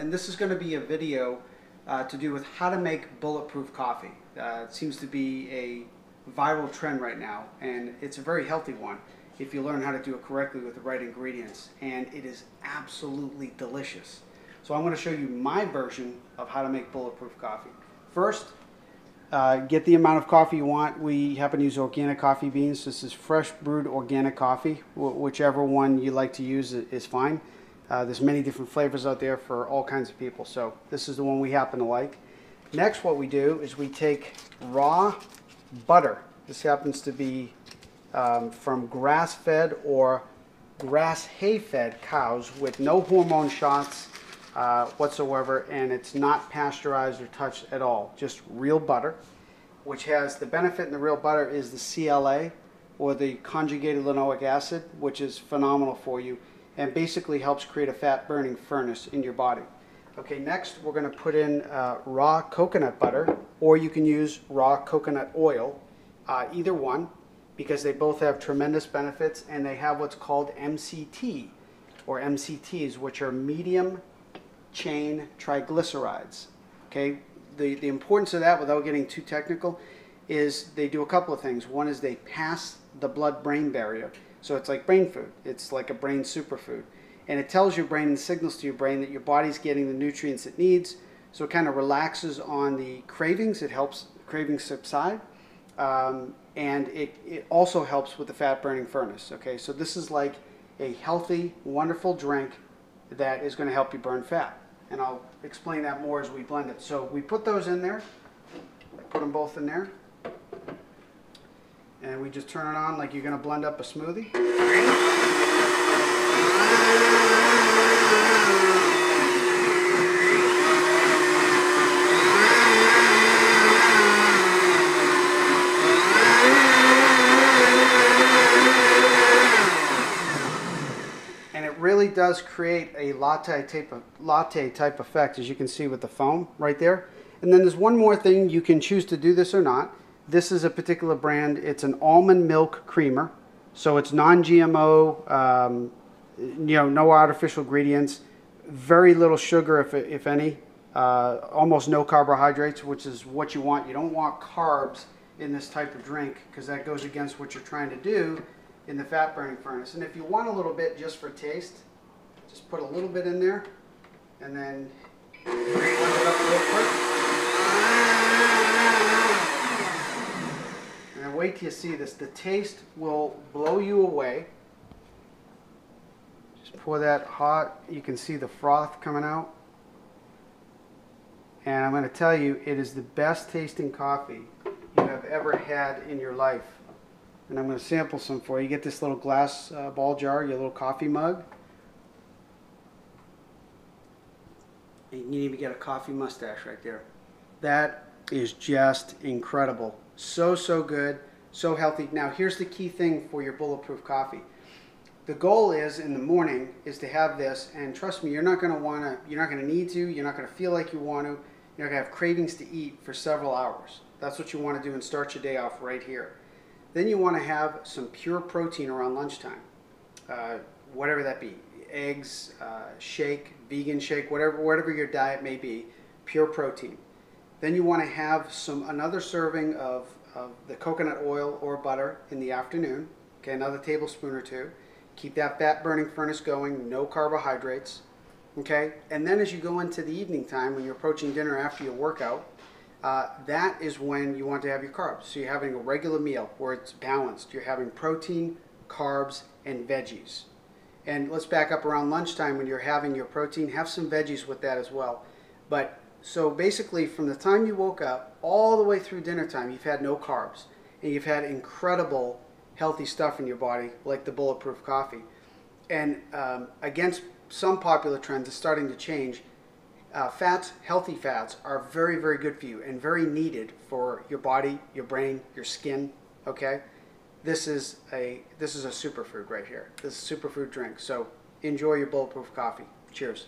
and this is going to be a video uh, to do with how to make bulletproof coffee. Uh, it seems to be a viral trend right now, and it's a very healthy one if you learn how to do it correctly with the right ingredients, and it is absolutely delicious. So I'm going to show you my version of how to make bulletproof coffee. First, uh, get the amount of coffee you want. We happen to use organic coffee beans. This is fresh brewed organic coffee. Wh whichever one you like to use is fine. Uh, there's many different flavors out there for all kinds of people. So this is the one we happen to like. Next, what we do is we take raw butter. This happens to be um, from grass-fed or grass hay-fed cows with no hormone shots uh, whatsoever, and it's not pasteurized or touched at all. Just real butter, which has the benefit in the real butter is the CLA, or the conjugated linoleic acid, which is phenomenal for you, and basically helps create a fat-burning furnace in your body. Okay, next we're going to put in uh, raw coconut butter, or you can use raw coconut oil, uh, either one, because they both have tremendous benefits, and they have what's called MCT, or MCTs, which are medium chain triglycerides. Okay, the, the importance of that, without getting too technical, is they do a couple of things. One is they pass the blood-brain barrier, so it's like brain food. It's like a brain superfood. And it tells your brain and signals to your brain that your body's getting the nutrients it needs, so it kind of relaxes on the cravings. It helps cravings subside. Um, and it, it also helps with the fat burning furnace. Okay, so this is like a healthy, wonderful drink that is going to help you burn fat. And I'll explain that more as we blend it. So we put those in there, put them both in there. And we just turn it on like you're going to blend up a smoothie. And it really does create a latte type of latte type effect as you can see with the foam right there. And then there's one more thing you can choose to do this or not. This is a particular brand. It's an almond milk creamer. So it's non-GMO, um, you know, no artificial ingredients, very little sugar if, if any, uh, almost no carbohydrates, which is what you want. You don't want carbs in this type of drink because that goes against what you're trying to do in the fat burning furnace. And if you want a little bit just for taste, just put a little bit in there and then quick. And then wait till you see this. The taste will blow you away. Just pour that hot. You can see the froth coming out. And I'm going to tell you, it is the best tasting coffee you have ever had in your life and I'm going to sample some for you. You get this little glass uh, ball jar, your little coffee mug. And you can even get a coffee mustache right there. That is just incredible. So, so good, so healthy. Now, here's the key thing for your bulletproof coffee. The goal is in the morning is to have this, and trust me, you're not going to want to, you're not going to need to, you're not going to feel like you want to, you're going to have cravings to eat for several hours. That's what you want to do and start your day off right here. Then you want to have some pure protein around lunchtime, uh, whatever that be, eggs, uh, shake, vegan shake, whatever, whatever your diet may be, pure protein. Then you want to have some another serving of, of the coconut oil or butter in the afternoon, okay, another tablespoon or two. Keep that fat burning furnace going, no carbohydrates, okay? And then as you go into the evening time when you're approaching dinner after your workout, uh, that is when you want to have your carbs. So you're having a regular meal where it's balanced. You're having protein, carbs, and veggies. And let's back up around lunchtime when you're having your protein, have some veggies with that as well. But so basically from the time you woke up all the way through dinner time, you've had no carbs. And you've had incredible healthy stuff in your body, like the bulletproof coffee. And um, against some popular trends, it's starting to change uh, fats, healthy fats, are very, very good for you and very needed for your body, your brain, your skin. Okay, this is a this is a superfood right here. This is a superfood drink. So enjoy your bulletproof coffee. Cheers.